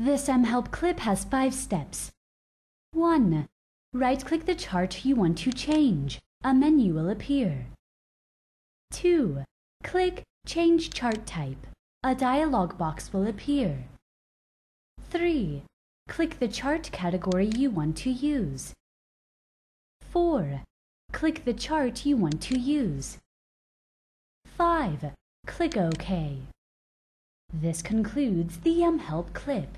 This um, mHelp clip has five steps. 1. Right-click the chart you want to change. A menu will appear. 2. Click Change Chart Type. A dialog box will appear. 3. Click the chart category you want to use. 4. Click the chart you want to use. 5. Click OK. This concludes the um, mHelp clip.